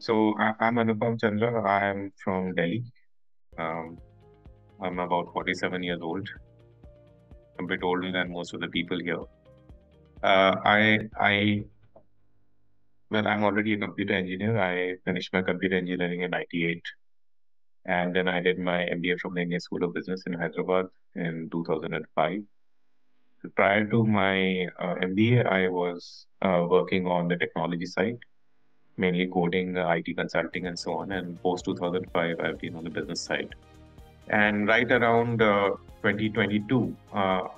So I, I'm Anupam Chandra. I'm from Delhi. Um, I'm about 47 years old. a bit older than most of the people here. Uh, I I well, I'm already a computer engineer. I finished my computer engineering in '98, and then I did my MBA from the Indian School of Business in Hyderabad in 2005. Prior to my uh, MBA, I was uh, working on the technology side, mainly coding, uh, IT consulting, and so on. And post 2005, I've been on the business side. And right around uh, 2022, uh,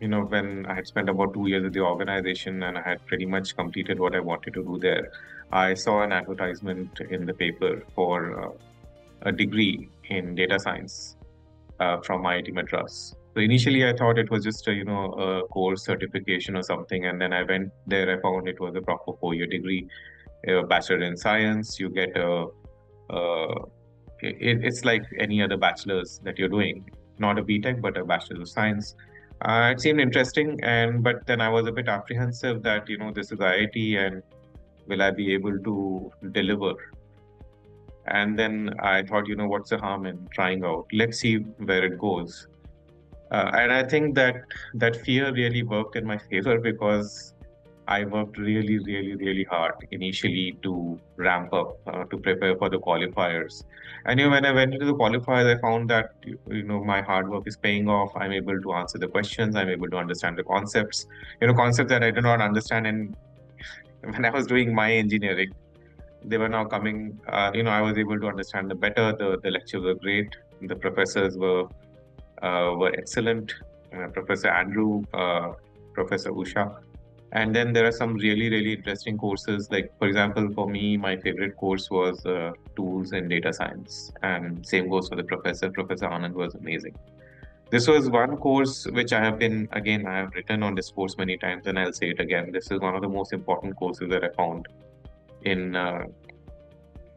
you know, when I had spent about two years at the organization and I had pretty much completed what I wanted to do there, I saw an advertisement in the paper for uh, a degree in data science uh, from IIT Madras. So initially, I thought it was just a you know a course certification or something, and then I went there. I found it was a proper four-year degree, a bachelor in science. You get a, a it, it's like any other bachelor's that you're doing, not a BTech, but a bachelor of science. Uh, it seemed interesting, and but then I was a bit apprehensive that you know this is IIT and will I be able to deliver? And then I thought, you know, what's the harm in trying out? Let's see where it goes. Uh, and I think that that fear really worked in my favor because I worked really, really, really hard initially to ramp up uh, to prepare for the qualifiers. And when I went into the qualifiers, I found that you know my hard work is paying off. I'm able to answer the questions. I'm able to understand the concepts. You know, concepts that I did not understand and when I was doing my engineering. They were now coming. Uh, you know, I was able to understand the better. The the lectures were great. The professors were uh, were excellent. Uh, Professor Andrew, uh, Professor Usha and then there are some really, really interesting courses. Like, for example, for me, my favorite course was uh, tools in data science. And same goes for the professor. Professor Anand was amazing. This was one course which I have been, again, I have written on this course many times and I'll say it again. This is one of the most important courses that I found in, uh,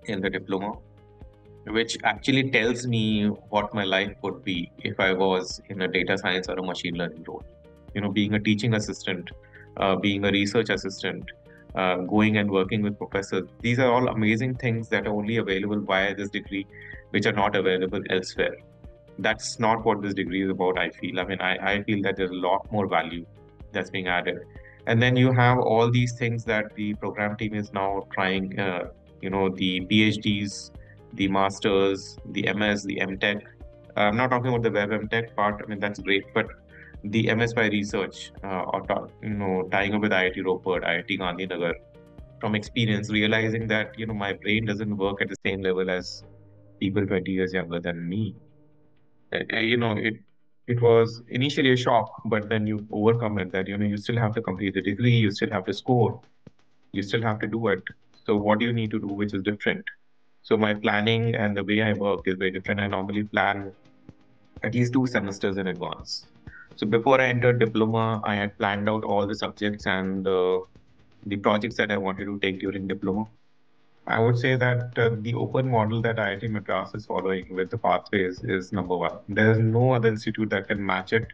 in the diploma, which actually tells me what my life would be if I was in a data science or a machine learning role. You know, being a teaching assistant being a research assistant, uh, going and working with professors. These are all amazing things that are only available via this degree, which are not available elsewhere. That's not what this degree is about, I feel. I mean, I, I feel that there's a lot more value that's being added. And then you have all these things that the program team is now trying, uh, you know, the PhDs, the masters, the MS, the MTech. I'm not talking about the web MTech part. I mean, that's great, but the MS by research uh, or you know tying up with IIT Ropar, IIT Gandhinagar from experience, realizing that you know my brain doesn't work at the same level as people 20 years younger than me. Uh, you know it it was initially a shock, but then you overcome it. That you know you still have to complete the degree, you still have to score, you still have to do it. So what do you need to do, which is different? So my planning and the way I work is very different. I normally plan at least two semesters in advance. So before I entered diploma, I had planned out all the subjects and uh, the projects that I wanted to take during diploma. I would say that uh, the open model that IIT Madras is following with the pathways is number one. There is no other institute that can match it.